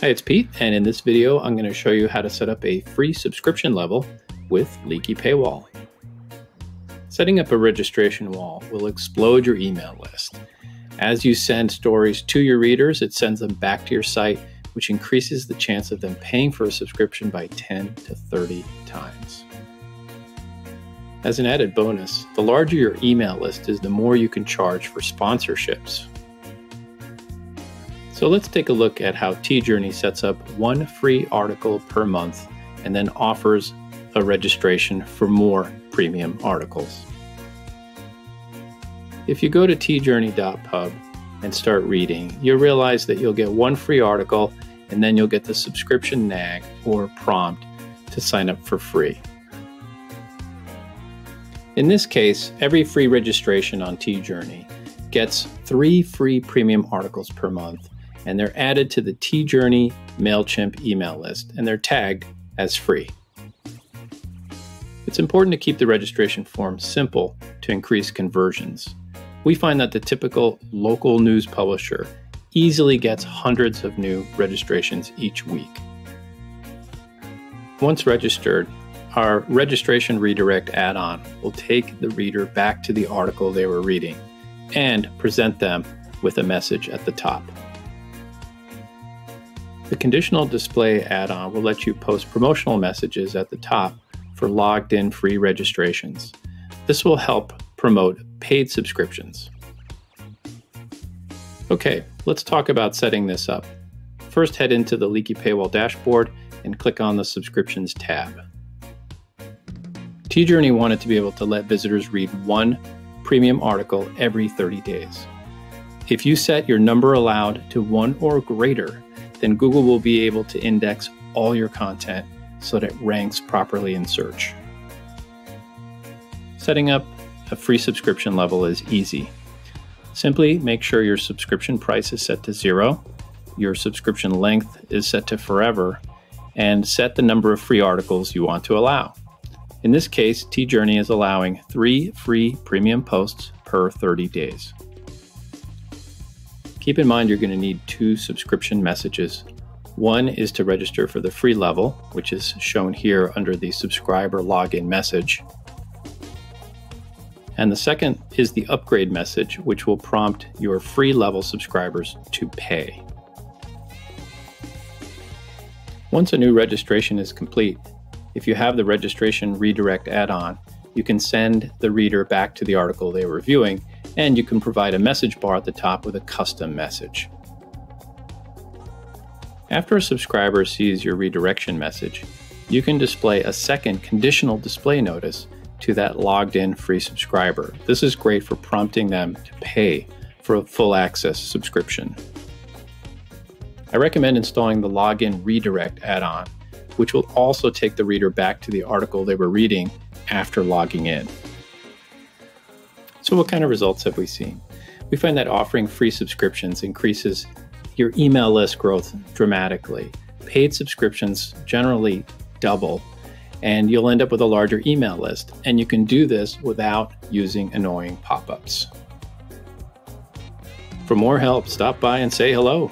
Hi, it's Pete, and in this video, I'm going to show you how to set up a free subscription level with Leaky Paywall. Setting up a registration wall will explode your email list. As you send stories to your readers, it sends them back to your site, which increases the chance of them paying for a subscription by 10 to 30 times. As an added bonus, the larger your email list is, the more you can charge for sponsorships so let's take a look at how T-Journey sets up one free article per month and then offers a registration for more premium articles. If you go to tjourney.pub and start reading, you'll realize that you'll get one free article and then you'll get the subscription nag or prompt to sign up for free. In this case, every free registration on T-Journey gets three free premium articles per month and they're added to the T Journey MailChimp email list and they're tagged as free. It's important to keep the registration form simple to increase conversions. We find that the typical local news publisher easily gets hundreds of new registrations each week. Once registered, our registration redirect add on will take the reader back to the article they were reading and present them with a message at the top. The conditional display add on will let you post promotional messages at the top for logged in free registrations. This will help promote paid subscriptions. Okay, let's talk about setting this up. First, head into the Leaky Paywall dashboard and click on the Subscriptions tab. TJourney wanted to be able to let visitors read one premium article every 30 days. If you set your number allowed to one or greater, then Google will be able to index all your content so that it ranks properly in search. Setting up a free subscription level is easy. Simply make sure your subscription price is set to zero, your subscription length is set to forever, and set the number of free articles you want to allow. In this case, TJourney is allowing three free premium posts per 30 days. Keep in mind you're going to need two subscription messages. One is to register for the free level, which is shown here under the subscriber login message. And the second is the upgrade message, which will prompt your free level subscribers to pay. Once a new registration is complete, if you have the registration redirect add on, you can send the reader back to the article they were viewing and you can provide a message bar at the top with a custom message. After a subscriber sees your redirection message, you can display a second conditional display notice to that logged in free subscriber. This is great for prompting them to pay for a full access subscription. I recommend installing the login redirect add on, which will also take the reader back to the article they were reading after logging in. So, what kind of results have we seen? We find that offering free subscriptions increases your email list growth dramatically. Paid subscriptions generally double, and you'll end up with a larger email list. And you can do this without using annoying pop ups. For more help, stop by and say hello.